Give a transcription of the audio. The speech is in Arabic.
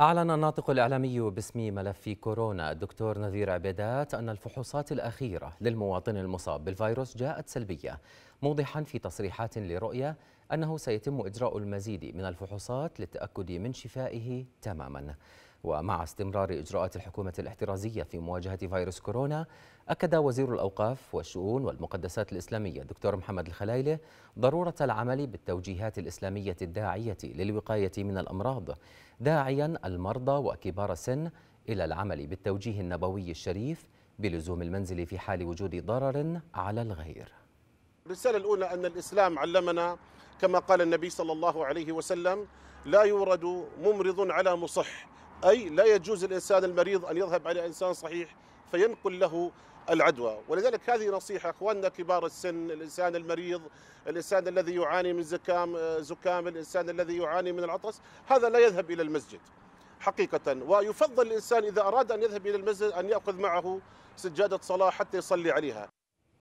أعلن الناطق الإعلامي باسم ملف كورونا الدكتور نذير عبيدات أن الفحوصات الأخيرة للمواطن المصاب بالفيروس جاءت سلبية موضحا في تصريحات لرؤية أنه سيتم إجراء المزيد من الفحوصات للتأكد من شفائه تماما. ومع استمرار إجراءات الحكومة الاحترازية في مواجهة فيروس كورونا أكد وزير الأوقاف والشؤون والمقدسات الإسلامية الدكتور محمد الخلايلة ضرورة العمل بالتوجيهات الإسلامية الداعية للوقاية من الأمراض داعيا المرضى وكبار السن إلى العمل بالتوجيه النبوي الشريف بلزوم المنزل في حال وجود ضرر على الغير. الرسالة الأولى أن الإسلام علمنا كما قال النبي صلى الله عليه وسلم لا يورد ممرض على مصح. أي لا يجوز الإنسان المريض أن يذهب على إنسان صحيح فينقل له العدوى. ولذلك هذه نصيحة أخواننا كبار السن الإنسان المريض الإنسان الذي يعاني من زكام زكام الإنسان الذي يعاني من العطس هذا لا يذهب إلى المسجد حقيقة. ويفضل الإنسان إذا أراد أن يذهب إلى المسجد أن يأخذ معه سجادة صلاة حتى يصلي عليها.